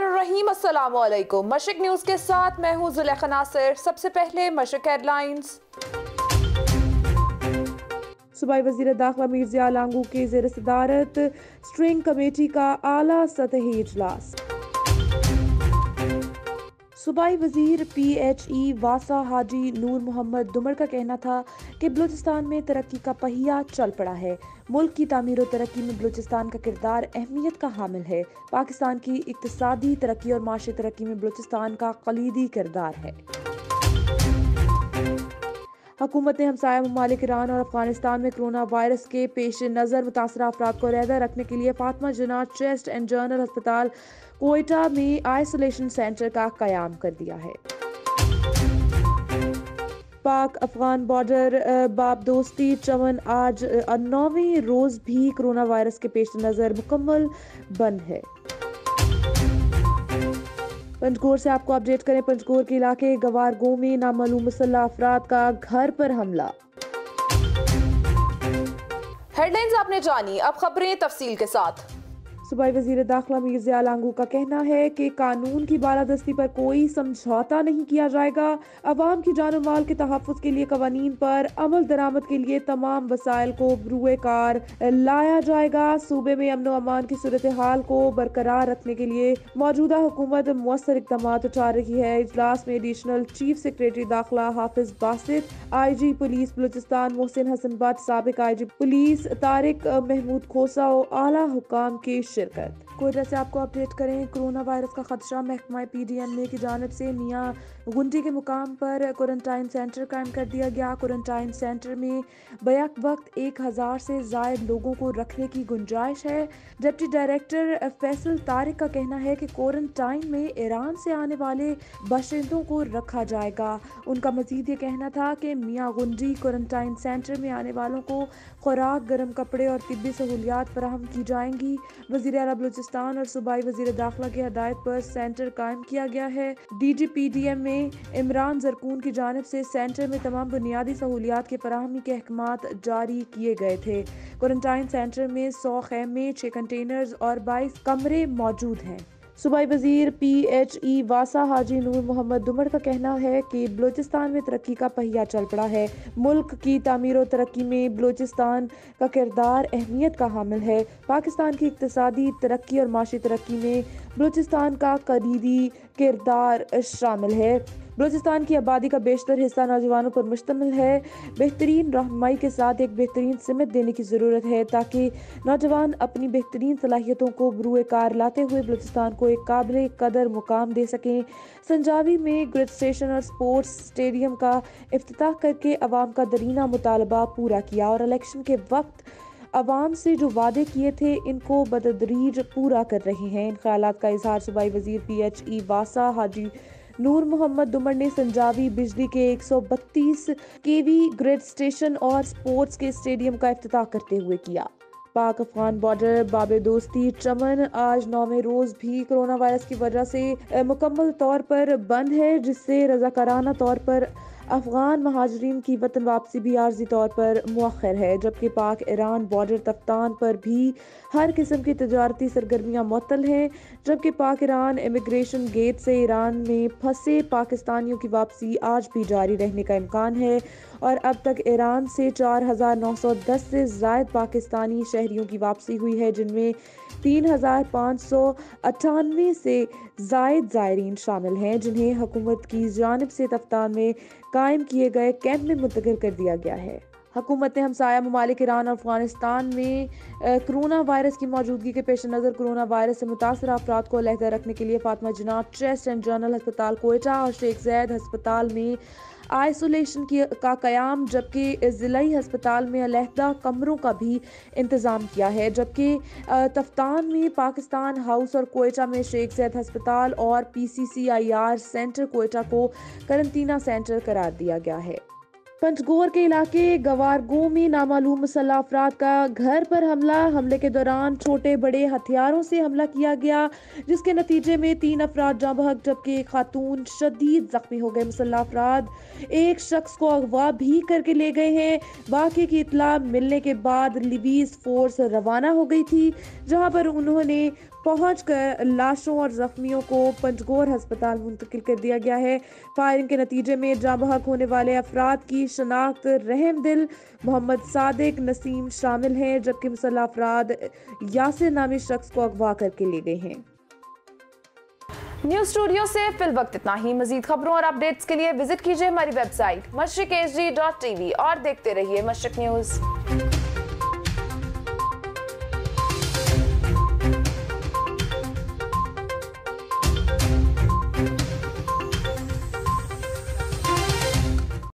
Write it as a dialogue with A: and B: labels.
A: الرحمن الرحیم، السلام علیکم۔ مشرق نیوز کے ساتھ میں ہوں زلیخ ناصر سب سے پہلے مشرق ہیڈ لائنز
B: صوبائی وزیر داخلہ میرزیا لانگو کے زیر صدارت۔ سٹرنگ کمیٹی کا اعلیٰ سطحی اجلاس۔ صوبائی وزیر پی ایچ ای واسا حاجی نور محمد دمر کا کہنا تھا کہ بلوچستان میں ترقی کا پہیہ چل پڑا ہے۔ ملک کی تعمیر و ترقی میں بلوچستان کا کردار اہمیت کا حامل ہے۔ پاکستان کی اقتصادی ترقی اور معاشی ترقی میں بلوچستان کا کلیدی کردار ہے۔ حکومت نے ہمسایہ ممالک ایران اور افغانستان میں کرونا وائرس کے پیش نظر متاثرہ افراد کو علیحدہ رکھنے کے لیے Fatima Jinnah chest and general ہسپتال کوئٹہ میں آئسولیشن سینٹر کا قیام کر دیا ہے۔ پاک افغان بارڈر باب دوستی چمن آج نویں روز بھی کرونا وائرس کے پیش نظر مکمل بند ہے۔ پنجگور سے آپ کو اپڈیٹ کریں، پنجگور کے علاقے گوار گو میں نامعلوم مسلح افراد کا گھر پر حملہ۔
A: ہیڈ لائنز آپ نے جانی، اب خبریں تفصیل کے ساتھ۔
B: صوبائی وزیر داخلہ میرزیا لانگو کا کہنا ہے کہ قانون کی بالادستی پر کوئی سمجھوتا نہیں کیا جائے گا۔ عوام کی جان و مال کے تحفظ کے لیے قوانین پر عمل درآمد کے لیے تمام وسائل کو بروئے کار لایا جائے گا۔ صوبے میں امن و امان کی صورتحال کو برقرار رکھنے کے لیے موجودہ حکومت مؤثر اقدامات اٹھا رہی ہے۔ اجلاس میں ایڈیشنل چیف سیکریٹری داخلہ Hafiz Basit, I G police Balochistan Mohsin Hassan Butt, سابق I G police Tariq Mehmood Khosa و اعلیٰ حکام کی شرکت۔ کوئٹہ سے آپ کو اپڈیٹ کریں، کرونا وائرس کا خدشہ محکمہ پی ڈی ایم اے کی جانب سے میاں گنڈی کے مقام پر کوارنٹائن سینٹر قائم کر دیا گیا۔ کوارنٹائن سینٹر میں بیک وقت ایک ہزار سے زائد لوگوں کو رکھنے کی گنجائش ہے۔ ڈپٹی ڈائریکٹر فیصل طارق کا کہنا ہے کہ کوارنٹائن میں ایران سے آنے والے باشندوں کو رکھا جائے گا۔ ان کا مزید یہ کہنا تھا کہ میاں گنڈی کوارنٹائن سینٹر میں آنے والوں کو خوراک، گرم کپڑے اور طبی سہولیات فراہم کی جائیں گی۔ وزیر اعلیٰ بلوچستان اور صوبائی وزیر داخلہ کی ہدایت پر سینٹر قائم کیا گیا ہے۔ D G P D M میں عمران زرکون کی جانب سے سینٹر میں تمام بنیادی سہولیات کے فراہمی کے احکامات جاری کیے گئے تھے۔ کوارنٹائن سینٹر میں سو خیمے، چھ کنٹینرز اور بائیس کمرے موجود ہیں۔ صوبائی وزیر پی ایچ ای واسا حاجی نور محمد دمر کا کہنا ہے کہ بلوچستان میں ترقی کا پہیہ چل پڑا ہے۔ ملک کی تعمیر و ترقی میں بلوچستان کا کردار اہمیت کا حامل ہے۔ پاکستان کی اقتصادی ترقی اور معاشی ترقی میں بلوچستان کا قریبی کردار شامل ہے۔ بلوچستان کی آبادی کا بیشتر حصہ نوجوانوں پر مشتمل ہے۔ بہترین رہنمائی کے ساتھ ایک بہترین سمت دینے کی ضرورت ہے تاکہ نوجوان اپنی بہترین صلاحیتوں کو بروئے کار لاتے ہوئے بلوچستان کو ایک قابل قدر مقام دے سکیں۔ سنجاوی میں گریڈ اسٹیشن اور سپورٹس سٹیڈیم کا افتتاح کر کے عوام کا درینہ مطالبہ پورا کیا اور الیکشن کے وقت عوام سے جو وعدے کیے تھے ان کو بددریج پورا کر رہے ہیں۔ ان خیالات کا اظہار صوبائی وزیر پی ایچ ای واسا حاجی نور محمد دمر نے سنجاوی بجلی کے ایک سو بتیس کے وی گریڈ سٹیشن اور سپورٹس کے سٹیڈیم کا افتتاح کرتے ہوئے کیا۔ پاک افغان بارڈر باب دوستی چمن آج نویں روز بھی کرونا وائرس کی وجہ سے مکمل طور پر بند ہے، جس سے رضاکارانہ طور پر افغان مہاجرین کی وطن واپسی بھی عارضی طور پر مؤخر ہے، جبکہ پاک ایران بارڈر تفتان پر بھی ہر قسم کی تجارتی سرگرمیاں معطل ہیں۔ جبکہ پاک ایران امیگریشن گیٹ سے ایران میں پھنسے پاکستانیوں کی واپسی آج بھی جاری رہنے کا امکان ہے اور اب تک ایران سے چار ہزار نو سو دس سے زائد پاکستانی شہریوں کی واپسی ہوئی ہے، جن میں تین ہزار پانچ سو اٹھانوے سے زائد زائرین شامل ہیں، جنہیں حکومت کی جانب سے تفتان میں قائم کیے گئے کیمپ میں منتقل کر دیا گیا ہے۔ حکومت نے ہمسایہ ممالک ایران اور افغانستان میں کرونا وائرس کی موجودگی کے پیش نظر، کرونا وائرس سے متاثرہ افراد کو علیحدہ رکھنے کے لیے Fatima Jinnah chest and general ہسپتال کوئٹہ اور شیخ زید ہسپتال میں آئسولیشن کا قیام، جبکہ ضلعی ہسپتال میں علیحدہ کمروں کا بھی انتظام کیا ہے۔ جبکہ تفتان میں پاکستان ہاؤس اور کوئٹہ میں شیخ زید ہسپتال اور P C C I R centre Quetta کو کرنٹینہ سینٹر قرار دیا گیا ہے۔ پنجگور کے علاقے گوارگو میں نامعلوم مسلح افراد کا گھر پر حملہ۔ حملے کے دوران چھوٹے بڑے ہتھیاروں سے حملہ کیا گیا، جس کے نتیجے میں تین افراد جاں بحق جبکہ ایک خاتون شدید زخمی ہو گئے۔ مسلح افراد ایک شخص کو اغوا بھی کر کے لے گئے ہیں۔ واقعے کی اطلاع ملنے کے بعد لیبیز فورس روانہ ہو گئی تھی، جہاں پر انہوں نے پہنچ کر لاشوں اور زخمیوں کو پنجگور ہسپتال منتقل کر دیا گیا ہے۔ فائرنگ کے نتیجے میں جاں بحق ہونے والے افراد کی شناخت رحم دل محمد صادق نسیم شامل ہیں، جبکہ مسلح افراد یاسر نامی شخص کو اغوا کر کے لے گئے ہیں۔
A: نیوز اسٹوڈیو سے فی الوقت اتنا ہی۔ مزید خبروں اور اپڈیٹس کے لیے وزٹ کیجیے ہماری website Mashriq H D dot T V اور دیکھتے رہیے مشرق نیوز۔